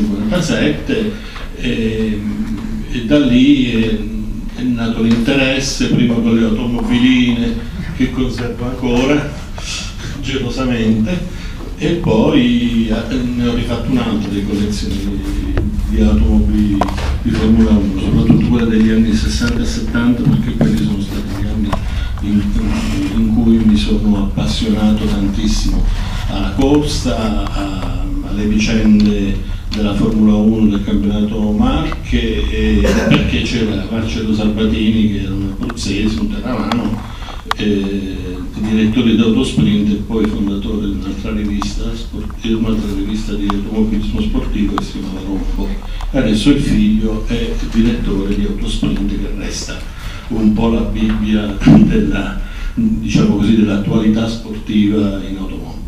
1957 e, e da lì è, è nato l'interesse prima con le automobiline che conservo ancora gelosamente e poi eh, ne ho rifatto un'altra di collezioni di, di, automobili di Formula 1, soprattutto quelle degli anni 60 e 70 perché quelli sono stati gli anni in, in cui mi sono appassionato tantissimo alla corsa, a, alle vicende della Formula 1 del campionato Marche e perché c'era Marcello Salvatini che era un abruzzese, un terramano eh, direttore di Autosprint e poi fondatore di un'altra rivista, un'altra rivista di automobilismo sportivo che si chiamava Rombo. Adesso il figlio è direttore di Autosprint che resta un po' la Bibbia della, diciamo così, dell'attualità sportiva in automobile.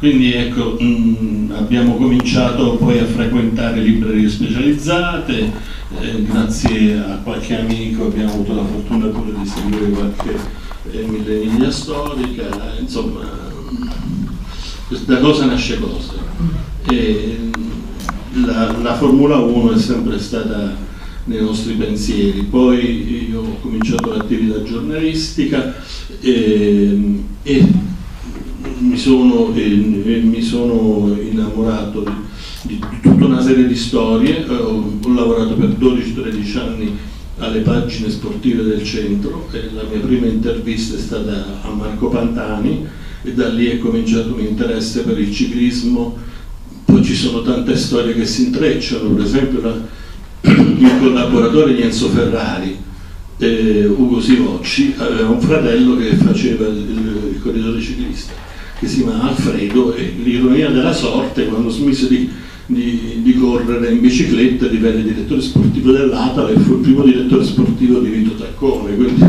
Quindi ecco, mh, abbiamo cominciato poi a frequentare librerie specializzate, eh, grazie a qualche amico abbiamo avuto la fortuna pure di seguire qualche millenaria storica, insomma, da cosa nasce cosa. E la, la, Formula 1 è sempre stata nei nostri pensieri, poi io ho cominciato l'attività giornalistica e, e mi, sono, e, mi, sono, innamorato di, di, tutta una serie di storie, ho, ho lavorato per 12-13 anni alle pagine sportive del centro e la mia prima intervista è stata a Marco Pantani e da lì è cominciato un interesse per il ciclismo, poi ci sono tante storie che si intrecciano, per esempio la, il collaboratore di Enzo Ferrari, eh, Ugo Sivocci, aveva un fratello che faceva il, il, il corridore ciclista, che si chiama Alfredo e l'ironia della sorte quando smise di di, di, correre in bicicletta divenne direttore sportivo dell'Atala e fu il primo direttore sportivo di Vito Taccone, quindi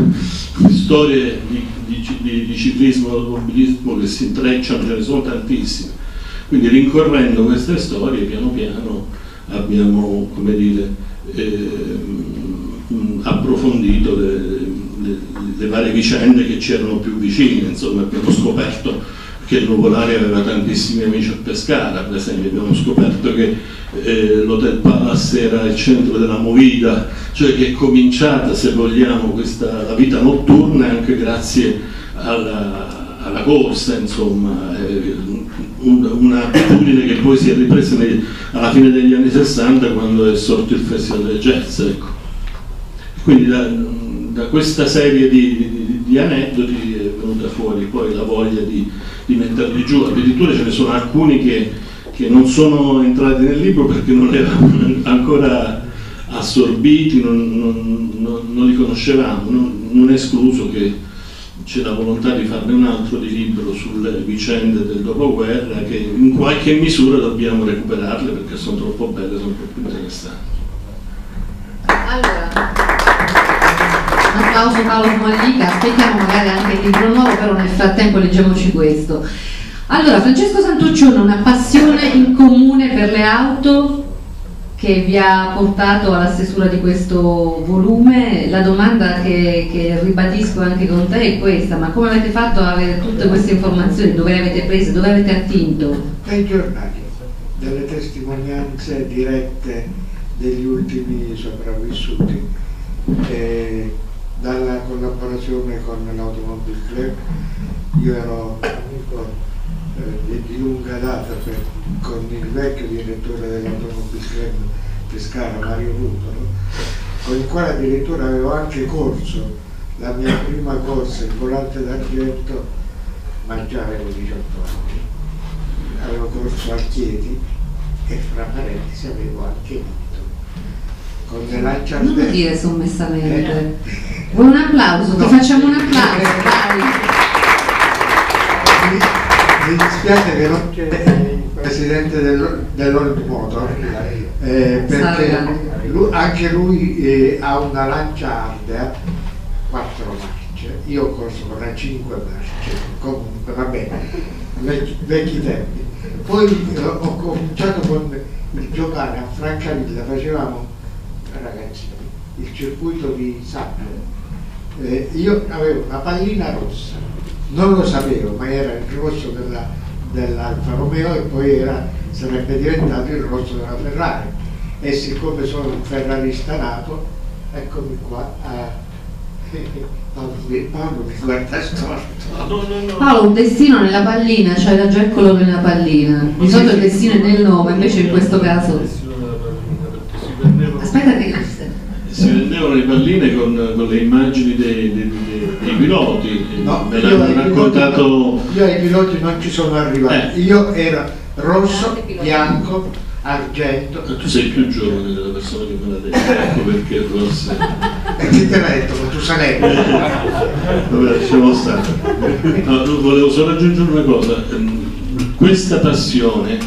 storie di, di, di ciclismo e automobilismo che si intrecciano, ce ne sono tantissime. Quindi rincorrendo queste storie piano piano abbiamo come dire, eh, approfondito le, le, le varie vicende che c'erano più vicine, insomma abbiamo scoperto che il Nuvolari aveva tantissimi amici a Pescara, per esempio abbiamo scoperto che eh, l'Hotel Palace era il centro della movida, cioè che è cominciata, se vogliamo, questa, vita notturna anche grazie alla, alla corsa, insomma, eh, un'abitudine che poi si è ripresa nei, alla fine degli anni 60 quando è sorto il Festival del Jazz. Ecco. Quindi da, da, questa serie di, di, di aneddoti è venuta fuori poi la voglia di di metterli giù, addirittura ce ne sono alcuni che, che non sono entrati nel libro perché non avevamo ancora assorbiti, non, non, non, non li conoscevamo, non, è escluso che c'è la volontà di farne un altro di libro sulle vicende del dopoguerra che in qualche misura dobbiamo recuperarle perché sono troppo belle, sono troppo interessanti. Allora, applauso Paolo Smallica, aspettiamo magari anche il libro nuovo, però nel frattempo leggiamoci questo. Allora, Francesco Santuccione, una passione in comune per le auto che vi ha portato alla stesura di questo volume. La domanda che, che, ribadisco anche con te è questa, ma come avete fatto ad avere tutte queste informazioni? Dove le avete prese? Dove avete attinto? Dai giornali, dalle testimonianze dirette degli ultimi sopravvissuti. Eh, dalla collaborazione con l'Automobile Club. Io ero amico eh, di, lunga data per, con il vecchio direttore dell'Automobile Club Pescara, Mario Rutolo, con il quale addirittura avevo anche corso la mia prima corsa in volante d'argento, ma già avevo 18 anni. Avevo corso a Chieti e fra parentesi avevo anche vinto. Con le lanciate... Non dire sommessamente. Eh, un applauso? Ti facciamo un applauso, vai. Mi, dispiace che non c'è il presidente dell'Old Motor, eh, perché lui, anche lui eh, ha una lancia Ardea, quattro marce, io ho corso con la 5 marce, comunque va bene, vecchi, vecchi tempi. Poi eh, ho cominciato con il giocare a Francavilla, facevamo ragazzi il circuito di sabbia eh, io avevo una pallina rossa, non lo sapevo, ma era il rosso dell'Alfa dell Romeo e poi era sarebbe diventato il rosso della Ferrari e siccome sono un ferrarista nato eccomi qua a Paolo, Paolo mi guarda storto No, no, no. Paolo, un destino nella pallina, cioè era già il colore nella pallina. Di solito il destino è nel nome, invece in questo caso. Si vendevano, Aspetta che si vendevano le palline con, con le immagini dei, dei- dei- piloti, No, me io l'hanno ai raccontato. piloti- io ai piloti non ci sono arrivato Eh. io ero rosso, bianco, argento Tu sei più giovane della persona che me l'ha detto, ecco perché forse. e chi te l'ha detto? Tu sarebbe Vabbè, lasciamo stare. No, volevo solo aggiungere una cosa. Ehm, Questa passione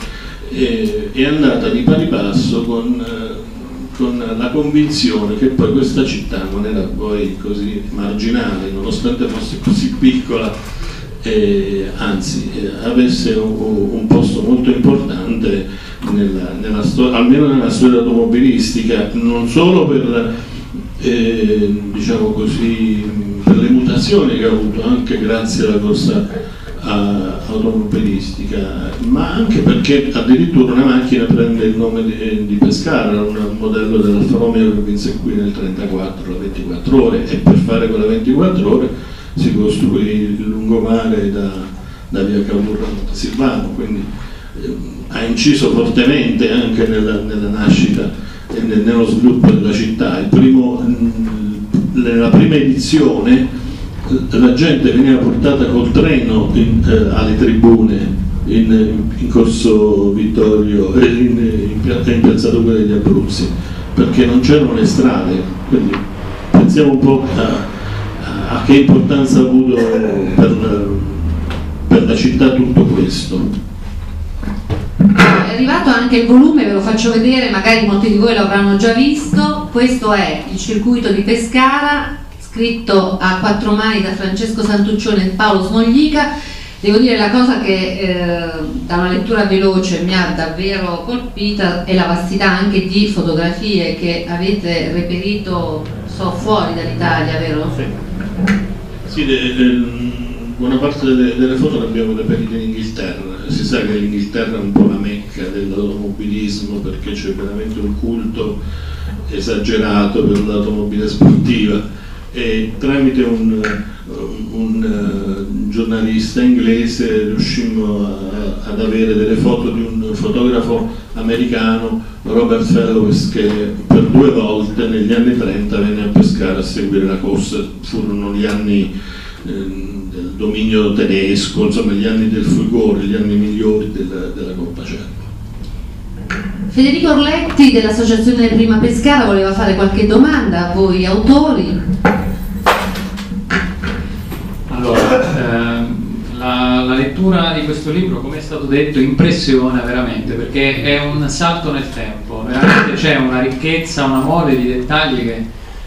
eh, è andata di pari passo con, eh, con la convinzione che poi questa città non era poi così marginale, nonostante fosse così piccola, eh, anzi eh, avesse un, un posto molto importante nella, nella almeno nella storia automobilistica, non solo per eh, diciamo così, per le mutazioni che ha avuto anche grazie alla corsa a- automobilistica, ma anche perché addirittura una macchina prende il nome di, di Pescara, un modello dell'Alfa Romeo che vinse qui nel 34, la 24 ore, e per fare quella 24 ore si costruì il lungomare da, da via Cavour a Montesilvano, quindi eh, ha inciso fortemente anche nella, nella nascita e nel- nello sviluppo della città. Il primo, mh, nella prima edizione eh, la gente veniva portata col treno in- eh, alle tribune in, in corso Vittorio, eh, in, in, pia- in piazza Duca degli Abruzzi, perché non c'erano le strade. Quindi pensiamo un po' a, a che importanza ha avuto per, per la città tutto questo. È arrivato anche il volume, ve lo faccio vedere, magari molti di voi lo avranno già visto. Questo è il circuito di Pescara, scritto a quattro mani da Francesco Santuccione e Paolo Smoglica. Devo dire la cosa che eh, da una lettura veloce mi ha davvero colpita è la vastità anche di fotografie che avete reperito so, fuori dall'Italia, vero? Sì, de- de- buona parte delle, delle foto le abbiamo reperite in Inghilterra. Si sa che l'Inghilterra è un po' la mecca dell'automobilismo perché c'è veramente un culto esagerato per l'automobile sportiva e tramite un, un, eh, giornalista inglese riuscimmo a- ad avere delle foto di un fotografo americano, Robert Fellows, che per due volte negli anni 30 venne a Pescara a seguire la corsa, furono gli anni ehm, del dominio tedesco, insomma gli anni del fulgore, gli anni migliori della, della Coppa Cervo. Federico Orletti dell'Associazione Prima Pescara voleva fare qualche domanda a voi autori. Lettura di questo libro, come è stato detto, impressiona veramente perché è un salto nel tempo, veramente c'è una ricchezza, una mole di dettagli che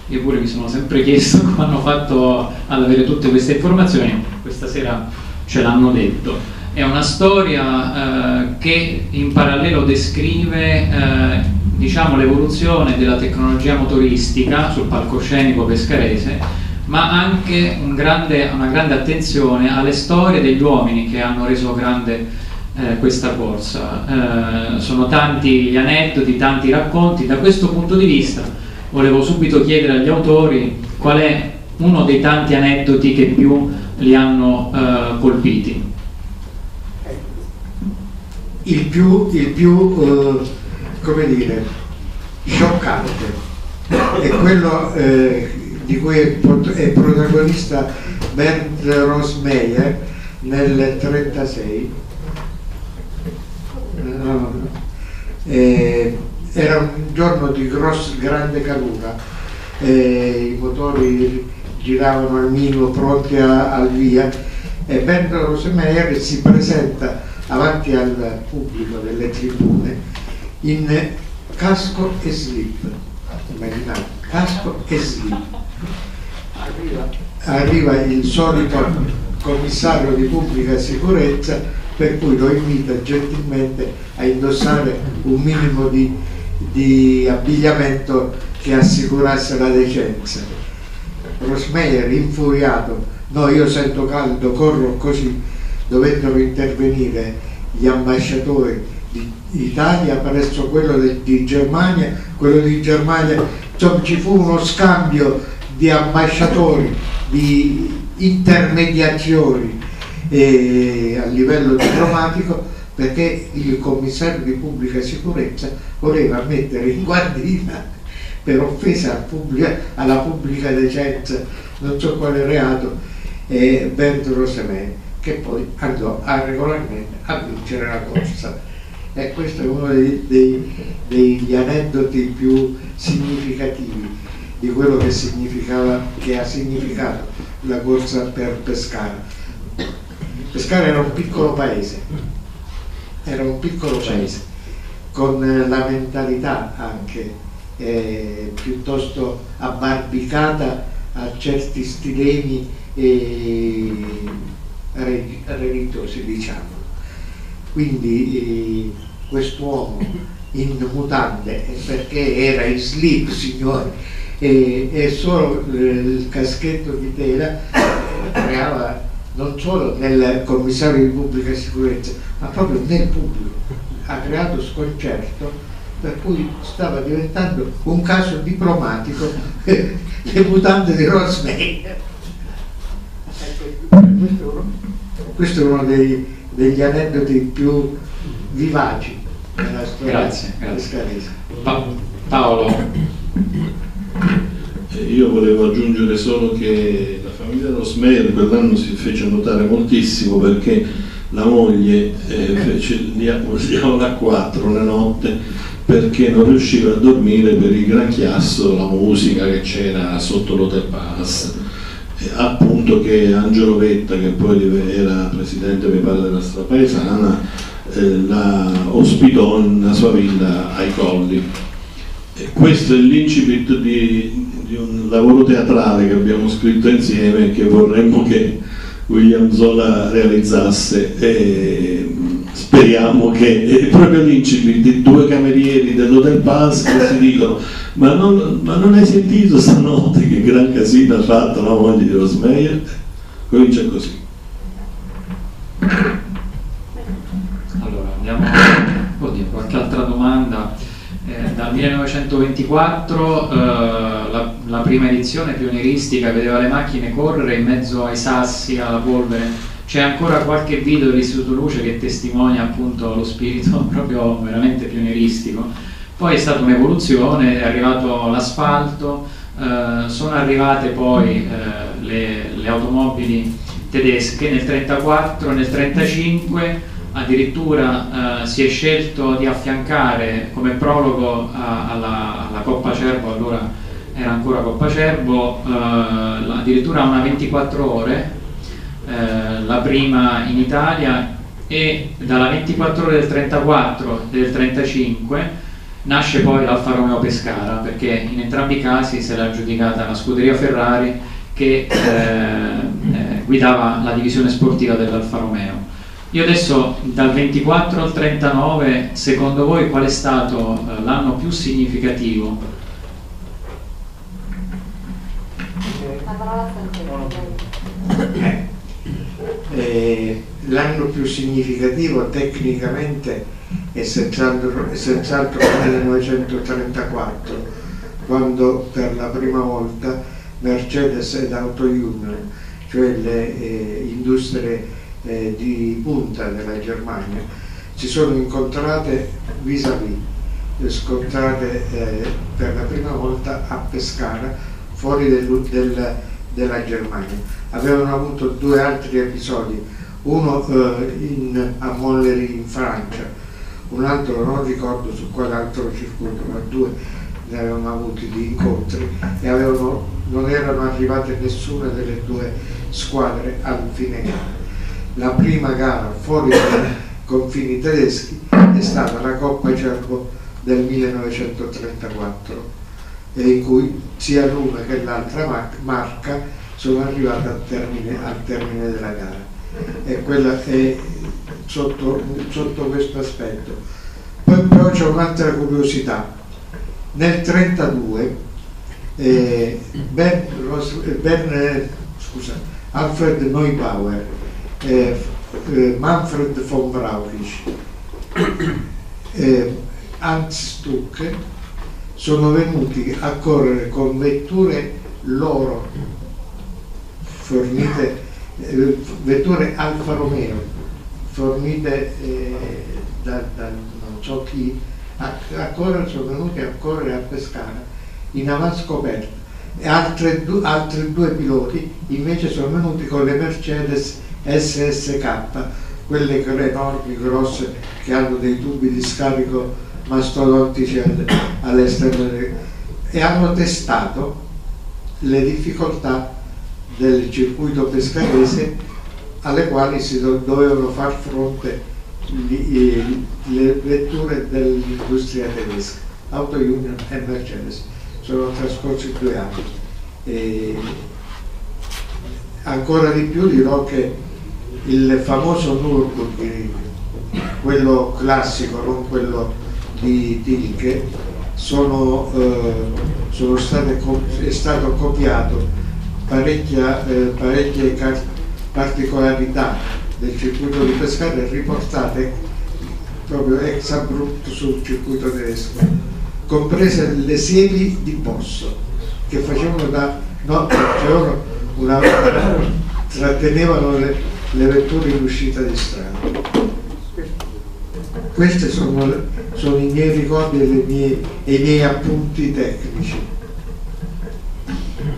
io pure mi sono sempre chiesto come hanno fatto ad avere tutte queste informazioni, questa sera ce l'hanno detto. È una storia eh, che in parallelo descrive eh, diciamo, l'evoluzione della tecnologia motoristica sul palcoscenico pescarese, ma anche un grande- una grande attenzione alle storie degli uomini che hanno reso grande eh, questa corsa. Eh, sono tanti gli aneddoti, tanti racconti. Da questo punto di vista volevo subito chiedere agli autori qual è uno dei tanti aneddoti che più li hanno eh, colpiti. il più, il più eh, come dire, scioccante è quello eh, di cui è, è protagonista Bernd Rosmeyer nel 1936. era un giorno di gross, grande calura, eh, i motori giravano al minimo pronti a- al via e Bernd Rosmeyer si presenta avanti al pubblico delle tribune in casco e slip. Immaginate, casco e slip. Arriva, il solito commissario di pubblica sicurezza per cui lo invita gentilmente a indossare un minimo di, di abbigliamento che assicurasse la decenza. Rosmeyer infuriato, no io sento caldo, corro così, dovettero intervenire gli ambasciatori di Italia presso quello di Germania, quello di Germania, insomma ci fu uno scambio di ambasciatori, di intermediazioni eh, a livello diplomatico perché il commissario di pubblica sicurezza voleva mettere in guardina per offesa alla pubblica, alla pubblica decenza, non so quale reato, eh, Bernd Rosemen, che poi andò a regolarmente a vincere la corsa. E questo è uno dei, dei, degli aneddoti più significativi di quello che, che ha significato la corsa per Pescara. Pescara era un piccolo paese, era un piccolo paese, con la mentalità anche eh, piuttosto abbarbicata a certi stilemi eh, religiosi, diciamo. Quindi eh, quest'uomo in mutande perché era in slip signore e, e solo il caschetto di tela creava non solo nel commissario di pubblica sicurezza ma proprio nel pubblico. Ha creato sconcerto per cui stava diventando un caso diplomatico le mutande di Rosmeyer questo è uno dei, degli aneddoti più vivaci nella storia grazie, grazie. Pa Paolo eh, io volevo aggiungere solo che la famiglia Rosmeyer quell'anno si fece notare moltissimo perché la moglie eh, fece liamo a 4 la notte perché non riusciva a dormire per il gran chiasso, la musica che c'era sotto l'Hotel Palace. Appunto che Angelo Vetta che poi era presidente mi pare della strapaesana eh, la ospitò nella sua villa ai Colli e questo è l'incipit di, di, un lavoro teatrale che abbiamo scritto insieme e che vorremmo che William Zola realizzasse e speriamo che proprio l'incipit di due camerieri dell'Hotel che si dicono ma non, ma non, hai sentito stanotte che gran casino ha fatto la moglie di Rosmeyer? Comincia così. Allora, andiamo, oddio, qualche altra domanda. Eh, dal 1924 eh, la, la, prima edizione pionieristica vedeva le macchine correre in mezzo ai sassi, alla polvere. C'è ancora qualche video dell'Istituto Luce che testimonia appunto lo spirito proprio veramente pionieristico poi è stata un'evoluzione, è arrivato l'asfalto, eh, sono arrivate poi eh, le, le, automobili tedesche nel 1934, nel 1935 addirittura eh, si è scelto di affiancare come prologo a, alla, alla, Coppa Cervo, allora era ancora Coppa Cervo, eh, addirittura una 24 ore, eh, la prima in Italia e dalla 24 ore del 34 del 35 Nasce poi l'Alfa Romeo Pescara perché in entrambi i casi si era aggiudicata la scuderia Ferrari che eh, eh, guidava la divisione sportiva dell'Alfa Romeo. Io adesso dal 24 al 39, secondo voi qual è stato eh, l'anno più significativo? Eh, l'anno più significativo tecnicamente è senz'altro, senz'altro nel 1934 quando per la prima volta Mercedes ed Auto Union cioè le eh, industrie eh, di punta della Germania si sono incontrate vis-à-vis scontrate eh, per la prima volta a Pescara fuori del, del, della Germania avevano avuto due altri episodi uno eh, in, a Molleri in Francia un altro non ricordo su quale altro circuito, ma due ne avevano avuti di incontri e avevano, non erano arrivate nessuna delle due squadre al fine gara. La prima gara fuori dai confini tedeschi è stata la Coppa Cervo del 1934 in cui sia l'una che l'altra marca sono arrivate al termine, al termine della gara e quella è sotto, sotto questo aspetto. Poi però c'è un'altra curiosità. Nel 1932 eh, ben, ben, eh, scusa, Alfred Neubauer, eh, eh, Manfred von Brauchich eh, Stuck sono venuti a correre con vetture loro fornite, eh, vetture Alfa Romeo fornite eh, da, da, non so chi, a, a correre, sono venuti a correre a Pescara in avanscoperta. E altri due piloti invece sono venuti con le Mercedes SSK, quelle enormi, grosse, che hanno dei tubi di scarico mastodontici all'esterno e hanno testato le difficoltà del circuito pescarese alle quali si dovevano far fronte le vetture dell'industria tedesca, Auto Union e Mercedes. Sono trascorsi due anni. E ancora di più dirò che il famoso Nürburgring, quello classico, non quello di Tilke, sono, eh, sono state, è stato copiato parecchia, eh, parecchie particolarità del circuito di Pescara riportate proprio ex abrupto sul circuito tedesco, comprese le siepi di Posso che facevano da no, facevano una, trattenevano le, le vetture in uscita di strada. Questi sono, sono, i miei ricordi e, mie, e i miei appunti tecnici.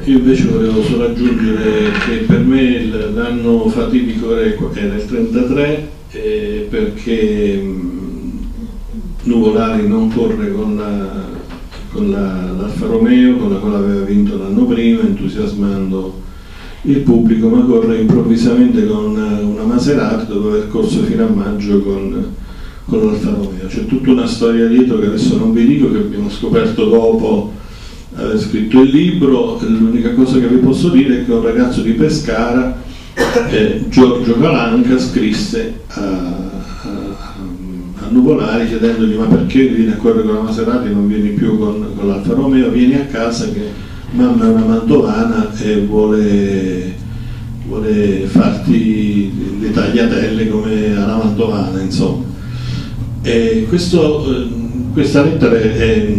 Io invece volevo solo aggiungere che per me l'anno fatidico era il 33 eh, perché mh, Nuvolari non corre con la, con la, l'Alfa Romeo con la quale aveva vinto l'anno prima entusiasmando il pubblico ma corre improvvisamente con una Maserati dopo aver corso fino a maggio con, con l'Alfa Romeo c'è tutta una storia dietro che adesso non vi dico che abbiamo scoperto dopo aver scritto il libro. L'unica cosa che vi posso dire è che un ragazzo di Pescara eh, Giorgio Calanca scrisse a, a, a, Nuvolari chiedendogli ma perché vieni a correre con la Maserati e non vieni più con, con l'Alfa Romeo vieni a casa che mamma è una mantovana e vuole, vuole farti le tagliatelle come alla mantovana, insomma. Questo, eh, questa lettera è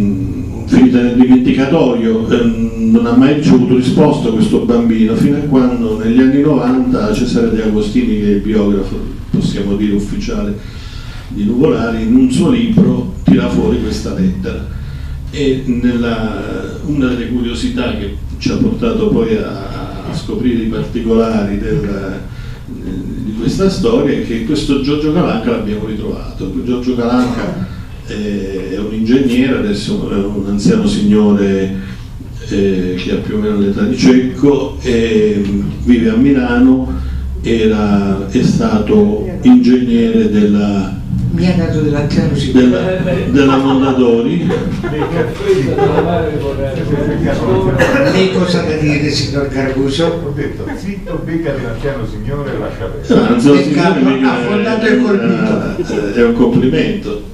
finita nel dimenticatoio, non ha mai ricevuto risposta questo bambino, fino a quando negli anni 90 Cesare De Agostini, che è il biografo, possiamo dire ufficiale, di Nuvolari, in un suo libro tira fuori questa lettera e nella, una delle curiosità che ci ha portato poi a, a scoprire i particolari del, di questa storia è che questo Giorgio Calanca l'abbiamo ritrovato. Giorgio Calanca è, è un ingegnere, adesso è un anziano signore eh, che ha più o meno l'età di Cecco e vive a Milano, era, è stato ingegnere della mi ha dato dell'anziano della, della Mondadori. Lei cosa da dire signor Carabuso? ho detto zitto becca dell'anziano signore lascia perdere ha fondato e colpito è un complimento.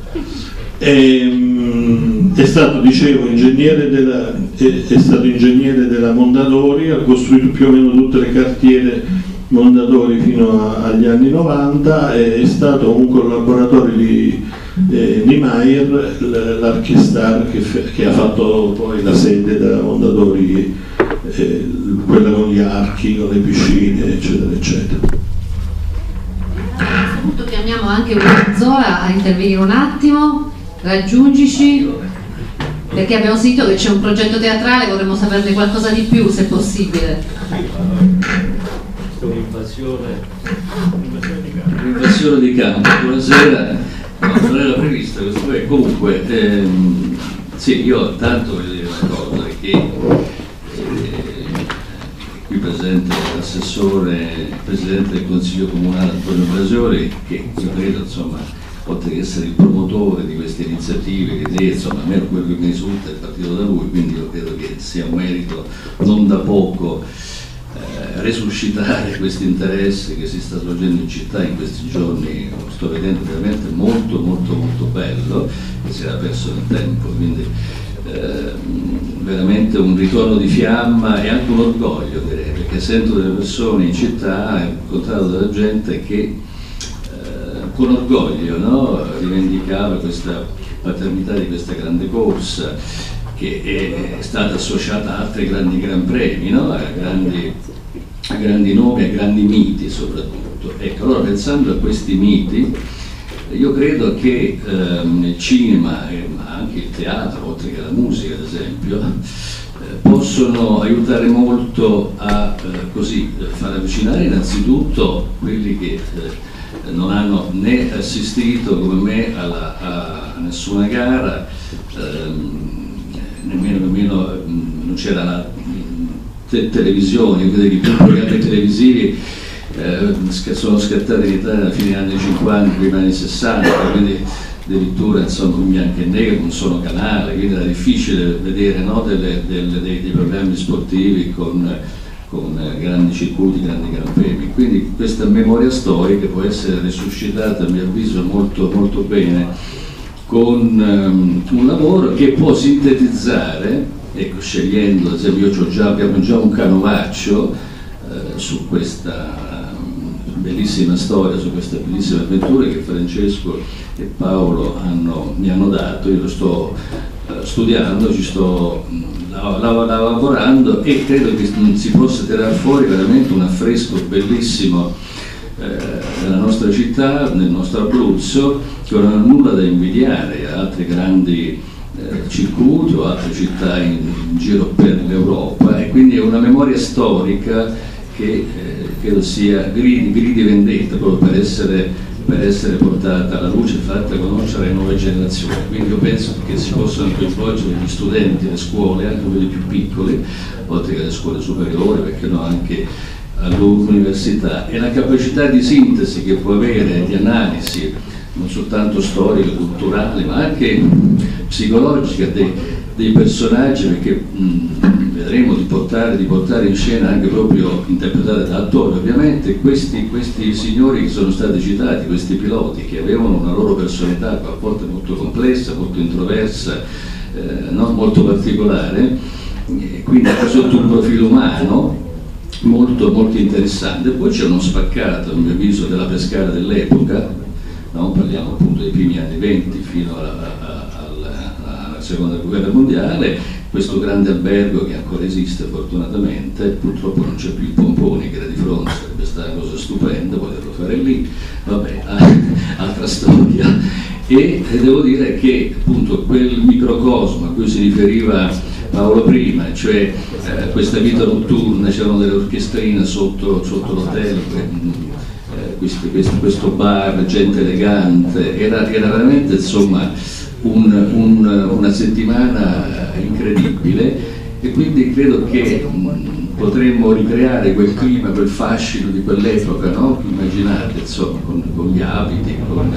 E, ehm, è stato dicevo ingegnere della, è, è stato ingegnere della Mondadori ha costruito più o meno tutte le cartiere Mondadori fino agli anni 90, è, stato un collaboratore di eh, Niemeyer, l'Archistar che, che, ha fatto poi la sede della Mondadori, eh, quella con gli archi, con le piscine, eccetera, eccetera. A questo punto chiamiamo anche Zola a intervenire un attimo, raggiungici. Perché abbiamo sentito che c'è un progetto teatrale, vorremmo saperne qualcosa di più se possibile un'invasione un'invasione di campo buonasera. Non era prevista questo comunque ehm, sì io tanto voglio dire una cosa che eh, qui presente l'assessore presidente del consiglio comunale Antonio Brasioli che io credo insomma che essere il promotore di queste iniziative che insomma almeno quello che mi risulta è partito da lui quindi io credo che sia un merito non da poco eh, resuscitare questo interesse che si sta svolgendo in città in questi giorni, lo sto vedendo veramente molto molto molto bello, che si era perso nel tempo, quindi eh, veramente un ritorno di fiamma e anche un orgoglio direi, perché sento delle persone in città, ho incontrato della gente che eh, con orgoglio no? rivendicava questa paternità di questa grande corsa che è stata associata a altri grandi gran premi, no? a, grandi, a grandi nomi, a grandi miti soprattutto. Ecco, allora pensando a questi miti, io credo che ehm, il cinema, e anche il teatro, oltre che la musica ad esempio, eh, possono aiutare molto a eh, così, far avvicinare innanzitutto quelli che eh, non hanno né assistito come me alla, a nessuna gara, ehm, nemmeno, nemmeno non c'era la te televisione, quindi i programmi televisivi eh, sono scattati in Italia alla fine degli anni 50, prima anni 60, quindi addirittura insomma in bianco e nero, non sono canale, quindi era difficile vedere no, delle, delle, dei, dei, programmi sportivi con, con grandi circuiti, grandi gran. Quindi questa memoria storica può essere risuscitata a mio avviso molto, molto bene con um, un lavoro che può sintetizzare, ecco, scegliendo, ad esempio già, abbiamo già un canovaccio eh, su questa um, bellissima storia, su questa bellissima avventura che Francesco e Paolo hanno, mi hanno dato, io lo sto uh, studiando, ci sto um, lavorando e credo che si possa tirare fuori veramente un affresco bellissimo eh, nella nostra città, nel nostro Abruzzo, che non hanno nulla da invidiare a altri grandi eh, circuiti o altre città in, giro per l'Europa e quindi è una memoria storica che eh, credo sia gridi, gridi vendetta proprio per essere, per essere portata alla luce fatta conoscere alle nuove generazioni. Quindi io penso che si possano coinvolgere gli studenti, le scuole, anche quelli più piccoli, oltre che le scuole superiori, perché no anche all'università e la capacità di sintesi che può avere, di analisi, non soltanto storica, culturale, ma anche psicologica dei, dei personaggi, perché mh, vedremo di portare, di portare, in scena anche proprio interpretate da attori, ovviamente questi, questi, signori che sono stati citati, questi piloti, che avevano una loro personalità a volte molto complessa, molto introversa, eh, non molto particolare, quindi anche sotto un profilo umano, molto, molto interessante. Poi c'è uno spaccato, a mio avviso, della Pescara dell'epoca, no? parliamo appunto dei primi anni 20 fino alla, alla, alla seconda guerra mondiale, questo grande albergo che ancora esiste fortunatamente, purtroppo non c'è più il Pomponi che era di fronte, sarebbe stata una cosa stupenda poterlo fare lì, vabbè, altra storia. E, e devo dire che appunto quel microcosmo a cui si riferiva Paolo prima, cioè eh, questa vita notturna, c'erano delle orchestrine sotto, sotto l'hotel, eh, questo, questo, questo, bar, gente elegante, era, era veramente insomma un, un, una settimana incredibile e quindi credo che mh, potremmo ricreare quel clima, quel fascino di quell'epoca, no? immaginate insomma con, con gli abiti, con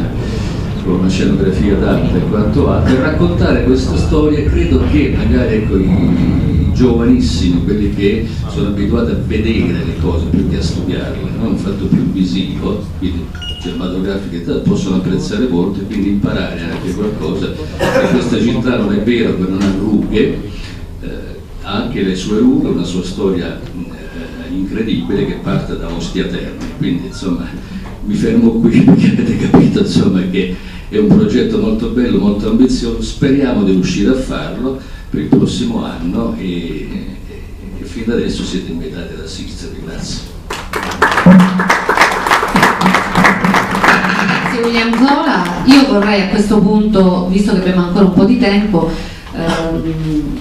con una scenografia d'arte e quanto altro, e raccontare questa storia credo che magari ecco, i giovanissimi, quelli che sono abituati a vedere le cose più che a studiarle, no? un fatto più visivo, quindi cinematografiche possono apprezzare molto e quindi imparare anche qualcosa che questa città non è vera, che non ha rughe, eh, ha anche le sue rughe, una sua storia eh, incredibile che parte da Ostia Terni, quindi insomma mi fermo qui perché avete capito insomma, che è un progetto molto bello, molto ambizioso, speriamo di riuscire a farlo per il prossimo anno e, e, e fin da adesso siete invitati ad assistervi. Grazie. Grazie William Zola, io vorrei a questo punto, visto che abbiamo ancora un po' di tempo, ehm,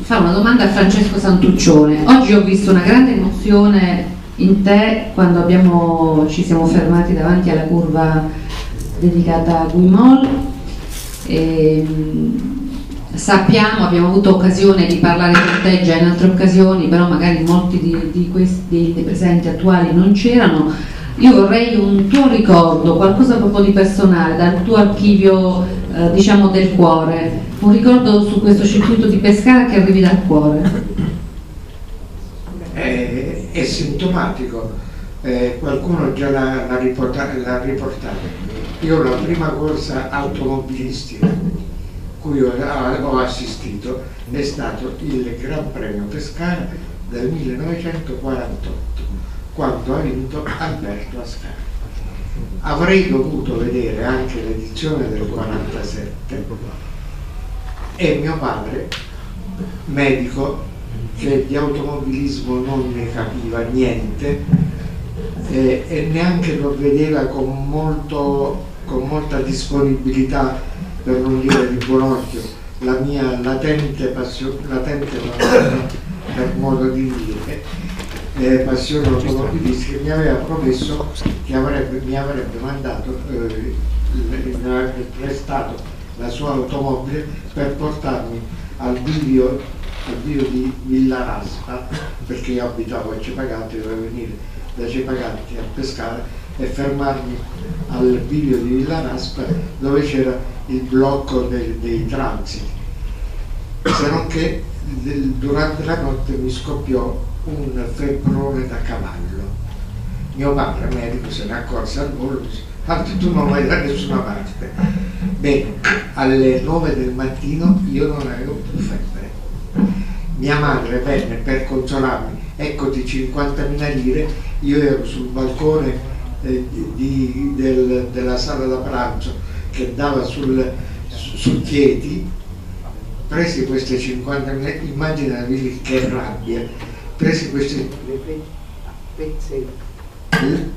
fare una domanda a Francesco Santuccione. Oggi ho visto una grande emozione in te quando abbiamo, ci siamo fermati davanti alla curva dedicata a Guimol. E, sappiamo, abbiamo avuto occasione di parlare con te già in altre occasioni, però magari molti di, di questi dei presenti attuali non c'erano. Io vorrei un tuo ricordo, qualcosa proprio di personale, dal tuo archivio eh, diciamo del cuore, un ricordo su questo circuito di Pescara che arrivi dal cuore è sintomatico, eh, qualcuno già l'ha riportato. Io la prima corsa automobilistica cui ho, assistito è stato il Gran Premio Pescara del 1948, quando ha vinto Alberto Ascari. avrei dovuto vedere anche l'edizione del 47 e mio padre, medico, che di automobilismo non ne capiva niente eh, e neanche lo vedeva con, molto, con molta disponibilità, per non dire di buon occhio, la mia latente passione, latente per modo di dire, eh, passione automobilistica, mi aveva promesso che avrebbe, mi avrebbe mandato, eh, mi avrebbe prestato la sua automobile per portarmi al bivio, al bivio di Villa Raspa, perché io abitavo a Cepagatti, dovevo venire da Cepagatti a pescare e fermarmi al bivio di Villa Raspa dove c'era il blocco dei, dei transiti. Se non che durante la notte mi scoppiò un febbrone da cavallo. Mio padre, medico, se ne accorse al volo e disse, tanto tu non vai da nessuna parte. Bene, alle 9 del mattino io non avevo più febbre. Mia madre venne per consolarmi, eccoti 50.000 lire, io ero sul balcone eh, di, del, della sala da pranzo che dava sul, su Chieti, presi queste 50.000, immaginatevi che rabbia, presi queste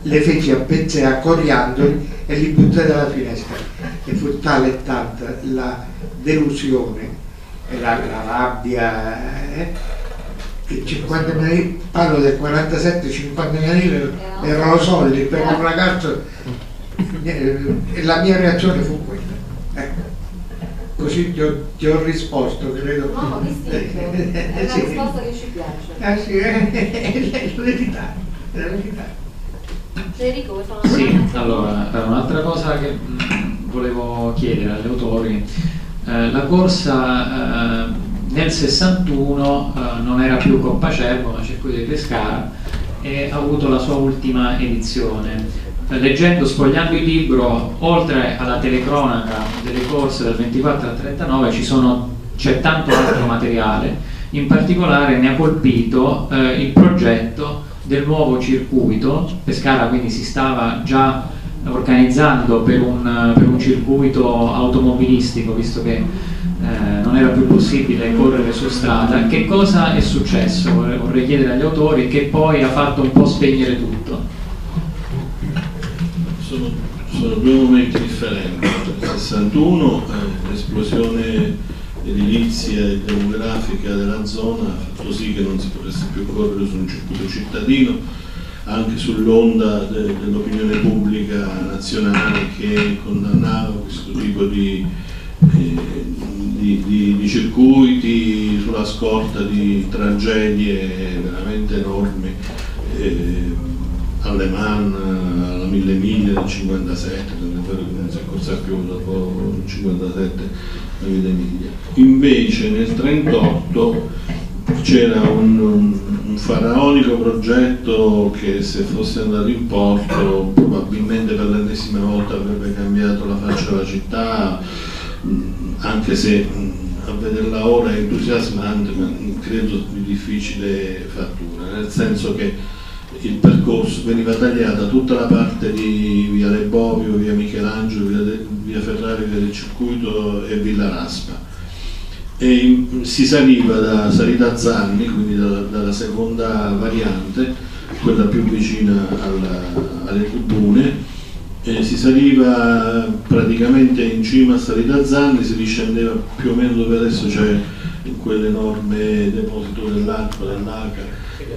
le feci a pezzi a coriandoli e li buttai dalla finestra. E fu tale e tanta la delusione la, la rabbia eh, che 50 mila parlo del 47 50 mila lire erano soldi per un ragazzo. Eh, e la mia reazione fu quella. Ecco. così ti ho, ti ho, risposto credo. No distinto è una sì. risposta che ci piace. Eh sì, è la verità è la verità. Federico, vuoi fare una Sì, allora, eh, un'altra cosa che mm, volevo chiedere agli autori, eh, la corsa eh, nel 61 eh, non era più Coppa Cervo ma Circuito di Pescara e ha avuto la sua ultima edizione. Eh, leggendo, sfogliando il libro, oltre alla telecronaca delle corse dal 24 al 39 ci sono, c'è tanto altro materiale, in particolare ne ha colpito eh, il progetto del nuovo circuito, Pescara quindi si stava già organizzando per un, per un circuito automobilistico visto che eh, non era più possibile correre su strada, che cosa è successo? Vorrei chiedere agli autori che poi ha fatto un po' spegnere tutto. Sono, sono due momenti differenti. Nel 61 eh, l'esplosione edilizia e demografica della zona ha fatto sì che non si potesse più correre su un circuito cittadino anche sull'onda de, dell'opinione pubblica nazionale che condannava questo tipo di, eh, di, di, di, circuiti sulla scorta di tragedie veramente enormi eh, alle Man, alla Mille Miglia del 57, non è vero che non si è corsa più dopo il 57 Davide Miglia. Invece nel 1938 c'era un, un, faraonico progetto che se fosse andato in porto probabilmente per l'ennesima volta avrebbe cambiato la faccia della città, anche se a vederla ora è entusiasmante, ma credo di difficile fattura, nel senso che il percorso veniva tagliata tutta la parte di via Le Bovio, via Michelangelo, via, de, via Ferrari, via del Circuito e Villa Raspa. E si saliva da Salita Zanni, quindi da, dalla seconda variante, quella più vicina alla, alle tribune, e si saliva praticamente in cima a Salita Zanni, si discendeva più o meno dove adesso c'è quell'enorme deposito dell'acqua, dell'ACA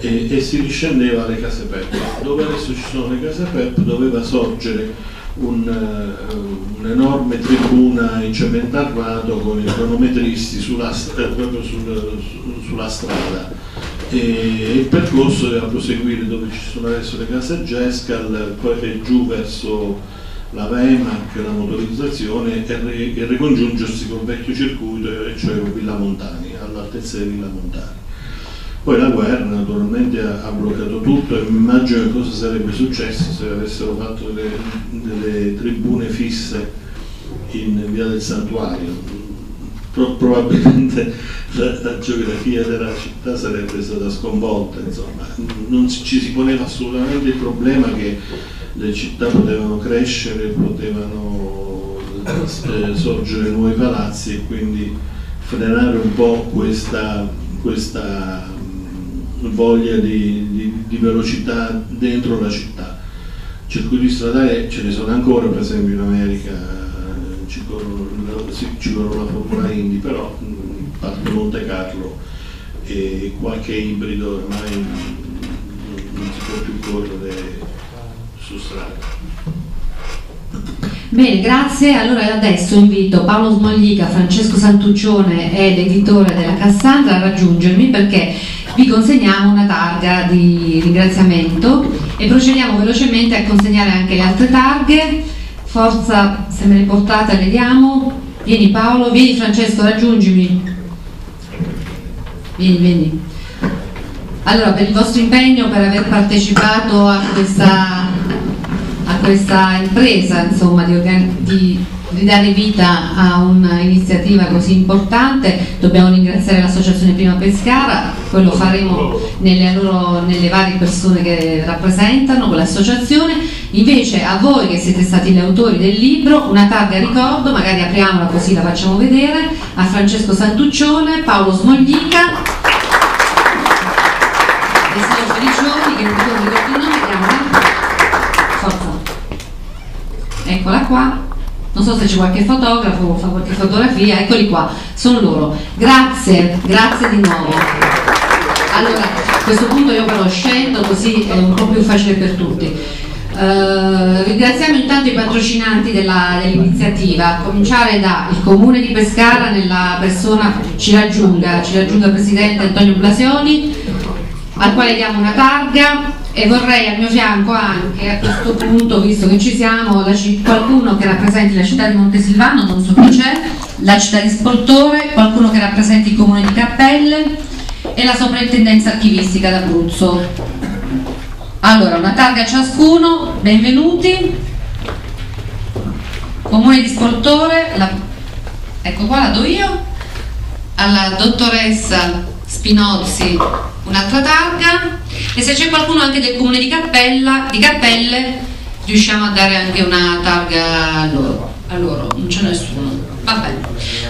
e, e, si riscendeva alle case PEP. Dove adesso ci sono le case PEP doveva sorgere un, uh, un'enorme tribuna in cemento armato con i cronometristi sulla, eh, proprio sul, su, sulla strada e il percorso doveva proseguire dove ci sono adesso le case Gescal, poi giù verso la VEMAC, la motorizzazione e, re, e ricongiungersi col vecchio circuito, cioè Villa Montani, all'altezza di Villa Montani. Poi la guerra naturalmente ha, bloccato tutto e immagino cosa sarebbe successo se avessero fatto delle, delle tribune fisse in via del santuario. Pro, probabilmente la, la, geografia della città sarebbe stata sconvolta, insomma, non ci si poneva assolutamente il problema che le città potevano crescere, potevano eh, sorgere nuovi palazzi e quindi frenare un po' questa, questa voglia di, di, di, velocità dentro la città. Circuiti stradali ce ne sono ancora, per esempio in America ci corrono, ci corrono la Formula Indy, però parte Monte Carlo e qualche ibrido ormai non si può più correre su strada. Bene, grazie. Allora adesso invito Paolo Smoglica, Francesco Santuccione e l'editore della Cassandra a raggiungermi perché vi consegniamo una targa di ringraziamento e procediamo velocemente a consegnare anche le altre targhe. Forza, se me le portate le diamo. Vieni Paolo, vieni Francesco, raggiungimi. Vieni, vieni. Allora, per il vostro impegno, per aver partecipato a questa, a questa impresa, insomma, di, di di dare vita a un'iniziativa così importante. Dobbiamo ringraziare l'associazione Prima Pescara, poi lo faremo nelle, loro, nelle varie persone che rappresentano l'associazione. Invece a voi che siete stati gli autori del libro, una targa ricordo, magari apriamola così la facciamo vedere, a Francesco Santuccione, Paolo Smoglica e signor Felicioni che non ricordo il nome, vediamola. Forza. Eccola qua non so se c'è qualche fotografo o fa qualche fotografia, eccoli qua, sono loro. Grazie, grazie di nuovo. Allora, a questo punto io però scendo così è un po' più facile per tutti. Uh, ringraziamo intanto i patrocinanti dell'iniziativa, a cominciare dal Comune di Pescara nella persona ci raggiunga, ci raggiunga il Presidente Antonio Blasioni, al quale diamo una targa e vorrei al mio fianco anche a questo punto, visto che ci siamo, qualcuno che rappresenti la città di Montesilvano, non so chi c'è, la città di Sportore, qualcuno che rappresenti il comune di Cappelle e la soprintendenza archivistica d'Abruzzo. Allora, una targa a ciascuno, benvenuti. Comune di Sportore, la, ecco qua la do io, alla dottoressa Spinozzi un'altra targa? E se c'è qualcuno anche del comune di, Cappella, di Cappelle riusciamo a dare anche una targa a loro, a loro non c'è nessuno. Va bene.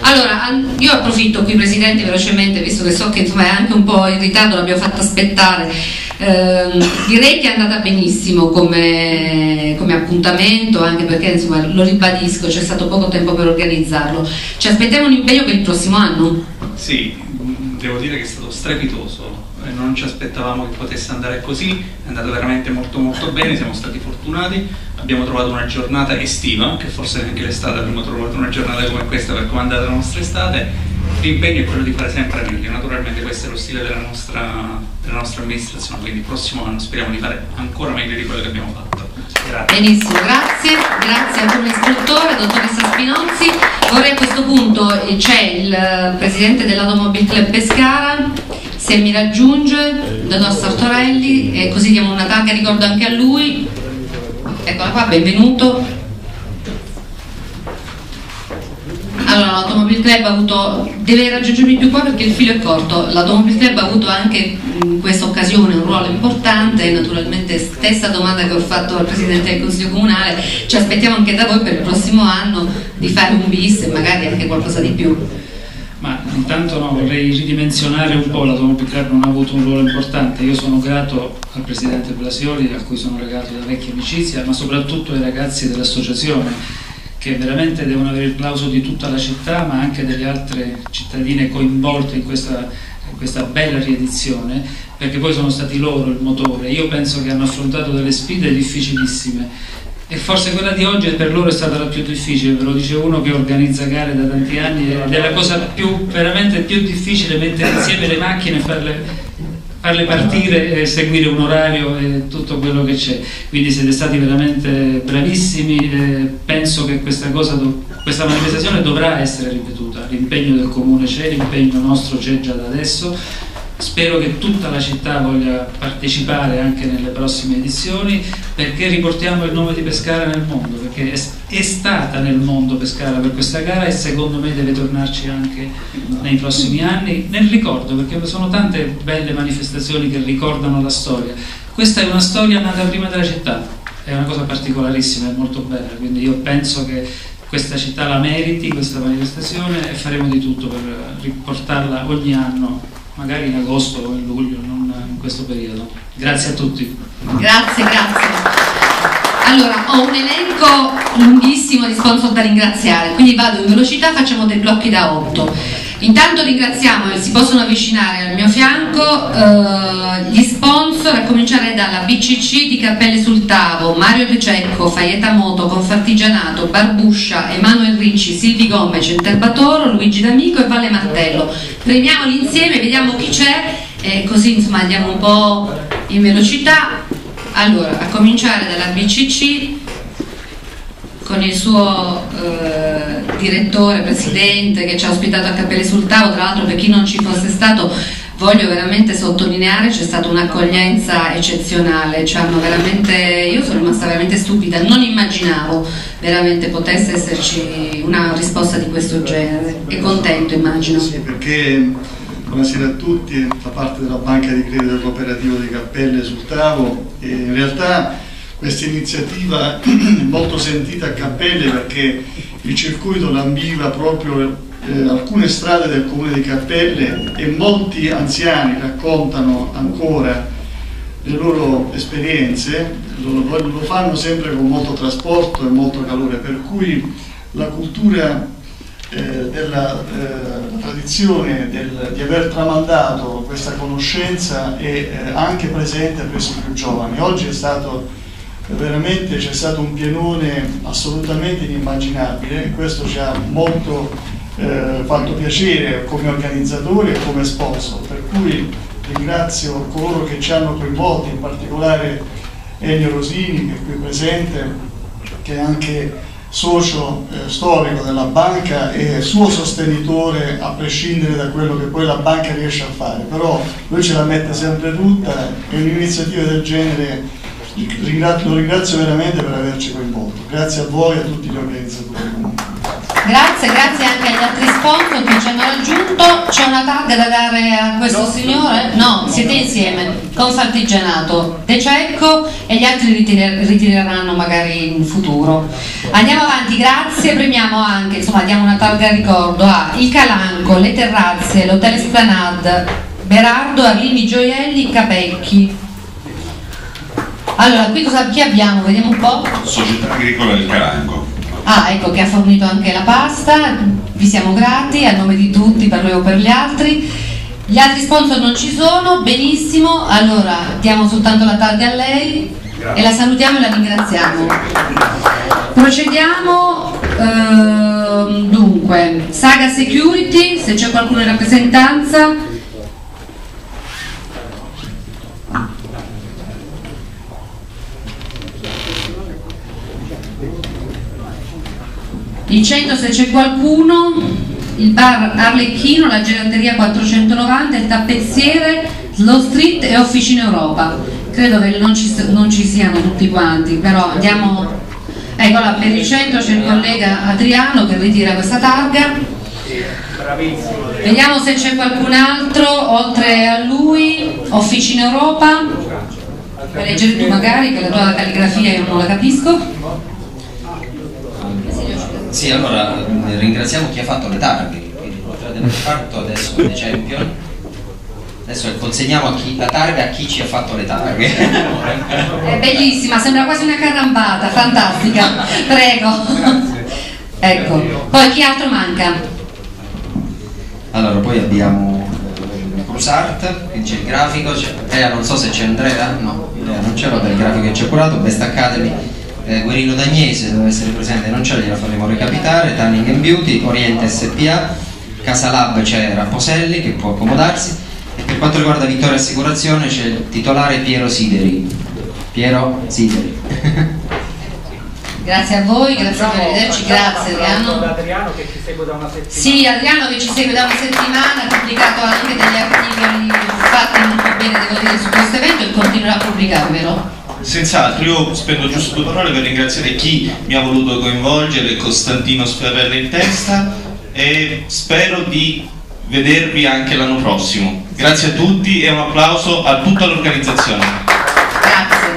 Allora io approfitto qui Presidente velocemente visto che so che insomma, è anche un po' in ritardo l'abbiamo fatto aspettare. Eh, direi che è andata benissimo come, come appuntamento anche perché insomma lo ribadisco c'è stato poco tempo per organizzarlo. Ci aspettiamo un impegno per il prossimo anno? Sì, devo dire che è stato strepitoso non ci aspettavamo che potesse andare così, è andato veramente molto molto bene, siamo stati fortunati, abbiamo trovato una giornata estiva, che forse neanche l'estate abbiamo trovato una giornata come questa per andata la nostra estate, l'impegno è quello di fare sempre meglio, naturalmente questo è lo stile della nostra, della nostra amministrazione, quindi il prossimo anno speriamo di fare ancora meglio di quello che abbiamo fatto. Grazie. Benissimo, grazie, grazie al istruttore, dottoressa Spinozzi. Vorrei a questo punto, eh, c'è il presidente dell'Automobile Club Pescara, se mi raggiunge, dottor Sartorelli, e così diamo una targa ricordo anche a lui. Eccola qua, benvenuto. Allora, l'Automobile Club ha avuto, deve raggiungermi più qua perché il filo è corto, l'Automobile Club ha avuto anche in questa occasione un ruolo importante, naturalmente stessa domanda che ho fatto al Presidente del Consiglio Comunale, ci aspettiamo anche da voi per il prossimo anno di fare un bis e magari anche qualcosa di più. Ma intanto no, vorrei ridimensionare un po', l'Automobile Club non ha avuto un ruolo importante, io sono grato al Presidente Blasioli a cui sono legato da vecchia amicizia, ma soprattutto ai ragazzi dell'associazione che veramente devono avere il plauso di tutta la città ma anche delle altre cittadine coinvolte in questa, in questa bella riedizione perché poi sono stati loro il motore. Io penso che hanno affrontato delle sfide difficilissime e forse quella di oggi per loro è stata la più difficile, ve lo dice uno che organizza gare da tanti anni ed è la cosa più, veramente più difficile mettere insieme le macchine farle, farle partire e seguire un orario e tutto quello che c'è. Quindi siete stati veramente bravissimi penso che questa, cosa, questa manifestazione dovrà essere ripetuta. L'impegno del comune c'è, l'impegno nostro c'è già da adesso Spero che tutta la città voglia partecipare anche nelle prossime edizioni perché riportiamo il nome di Pescara nel mondo, perché è, stata nel mondo Pescara per questa gara e secondo me deve tornarci anche nei prossimi anni nel ricordo, perché sono tante belle manifestazioni che ricordano la storia. Questa è una storia nata prima della città, è una cosa particolarissima, è molto bella, quindi io penso che questa città la meriti, questa manifestazione e faremo di tutto per riportarla ogni anno, magari in agosto o in luglio, non in questo periodo. Grazie a tutti. Grazie, grazie. Allora, ho un elenco lunghissimo di sponsor da ringraziare, quindi vado in velocità, facciamo dei blocchi da 8. Intanto ringraziamo e si possono avvicinare al mio fianco eh, gli sponsor, a cominciare dalla BCC di Cappelle sul Tavo, Mario Rececco, Faieta Moto, Confartigianato, Barbuscia, Emanuele Ricci, Silvi Gombe, Centerbatoro, Luigi D'Amico e Valle Martello. Premiamoli insieme, vediamo chi c'è e così insomma andiamo un po' in velocità. Allora, a cominciare dalla BCC con il suo eh, direttore, presidente che ci ha ospitato a Capelle sul Tavo, tra l'altro per chi non ci fosse stato voglio veramente sottolineare c'è stata un'accoglienza eccezionale, io sono rimasta veramente stupida, non immaginavo veramente potesse esserci una risposta di questo genere e contento immagino. Sì, perché buonasera a tutti, da parte della Banca di Credito Cooperativo di Cappelle sul Tavo e in realtà questa iniziativa molto sentita a Cappelle perché il circuito lambiva proprio eh, alcune strade del comune di Cappelle e molti anziani raccontano ancora le loro esperienze, lo, lo fanno sempre con molto trasporto e molto calore, per cui la cultura eh, della eh, tradizione del, di aver tramandato questa conoscenza è eh, anche presente presso i più giovani. Oggi è stato veramente c'è stato un pienone assolutamente inimmaginabile e questo ci ha molto eh, fatto piacere come organizzatori e come sponsor, per cui ringrazio coloro che ci hanno coinvolti, in particolare Ennio Rosini che è qui presente, che è anche socio eh, storico della banca e suo sostenitore a prescindere da quello che poi la banca riesce a fare, però lui ce la mette sempre tutta e un'iniziativa del genere lo ringrazio veramente per averci coinvolto. Grazie a voi e a tutti gli organizzatori. Grazie, grazie anche agli altri sponsor che ci hanno raggiunto. C'è una targa da dare a questo no, signore? No, siete insieme, Confartigianato, De Cecco e gli altri ritireranno magari in futuro. Andiamo avanti, grazie, premiamo anche, insomma diamo una targa ricordo a Il Calanco, Le Terrazze, l'Hotel Esplanade, Berardo, Arlini Gioielli, Capecchi. Allora, qui cosa, chi abbiamo? Vediamo un po'. Società Agricola del Caranco. Ah, ecco, che ha fornito anche la pasta, vi siamo grati a nome di tutti, per lui o per gli altri. Gli altri sponsor non ci sono, benissimo, allora diamo soltanto la targa a lei Grazie. e la salutiamo e la ringraziamo. Procediamo, ehm, dunque, Saga Security, se c'è qualcuno in rappresentanza. Il centro se c'è qualcuno, il bar Arlecchino, la gelateria 490, il tappezziere, Slow Street e Officina Europa. Credo che non ci, non ci siano tutti quanti, però andiamo... Ecco, per il centro c'è il collega Adriano che ritira questa targa. Vediamo se c'è qualcun altro oltre a lui, Officina Europa. Puoi leggere tu magari, che la tua calligrafia io non la capisco. Sì, allora ringraziamo chi ha fatto le targhe, quindi oltre del reparto adesso The Champion. Adesso consegniamo a chi, la targa a chi ci ha fatto le targhe. È bellissima, sembra quasi una carambata, fantastica. Prego. Ecco, poi chi altro manca? Allora, poi abbiamo eh, Crusart, quindi c'è il grafico, c'è Andrea, non so se c'è Andrea, no, non c'era del grafico che ci ha curato, Best Academy eh, Guerino Dagnese deve essere presente, non c'è, gliela faremo recapitare, Tanning and Beauty, Oriente SPA, Casa Lab c'è Raposelli che può accomodarsi e per quanto riguarda Vittoria Assicurazione c'è il titolare Piero Sideri. Piero Sideri. Grazie a voi, grazie per vederci, grazie Adriano. Adriano che ci segue da una settimana. Sì, Adriano che ci segue da una settimana, ha pubblicato anche degli articoli fatti molto bene, devo dire, su questo evento e continuerà a pubblicare, vero? Senz'altro, io spendo giusto due parole per ringraziare chi mi ha voluto coinvolgere, Costantino Sferrella in testa e spero di vedervi anche l'anno prossimo. Grazie a tutti e un applauso a tutta l'organizzazione. Grazie.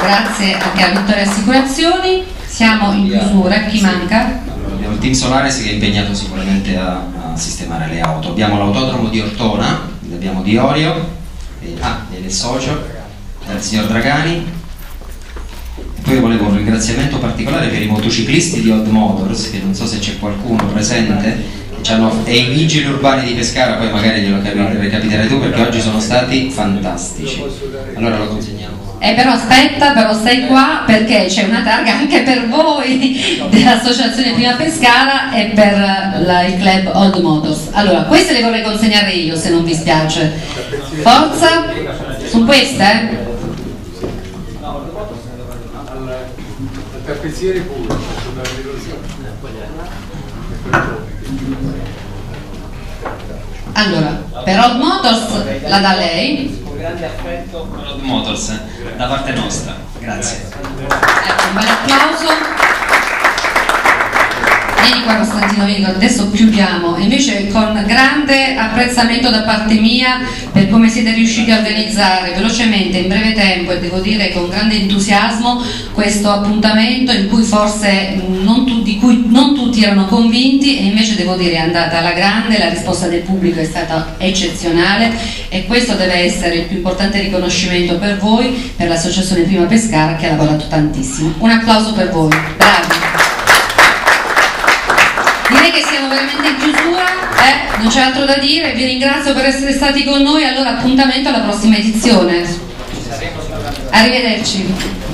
grazie anche a Vittoria Assicurazioni. Siamo in chiusura, chi manca? Abbiamo il team Solares che è impegnato sicuramente a, a sistemare le auto. Abbiamo l'autodromo di Ortona, abbiamo di Orio, e, ah, e il socio, del signor Dragani. Poi volevo un ringraziamento particolare per i motociclisti di Old Motors, che non so se c'è qualcuno presente, e i vigili urbani di Pescara, poi magari glielo recapiterai tu perché oggi sono stati fantastici. Allora lo consegniamo. Eh però aspetta, però stai qua perché c'è una targa anche per voi dell'associazione Prima Pescara e per la, il club Old Motors. Allora, queste le vorrei consegnare io se non vi spiace. Forza, su queste? Eh? Tappezziere pure, sulla Allora, per Old Motors la da lei. Con grande affetto per Old Motors, da parte nostra. Grazie. Ecco, un bel applauso. Vieni qua Costantino, vieni adesso chiudiamo. Invece con grande apprezzamento da parte mia per come siete riusciti a organizzare velocemente, in breve tempo e devo dire con grande entusiasmo questo appuntamento in cui forse tu, di cui non tutti erano convinti e invece devo dire è andata alla grande, la risposta del pubblico è stata eccezionale e questo deve essere il più importante riconoscimento per voi, per l'associazione Prima Pescara che ha lavorato tantissimo. Un applauso per voi, bravi! Veramente in chiusura, eh? non c'è altro da dire, vi ringrazio per essere stati con noi, allora appuntamento alla prossima edizione. Arrivederci.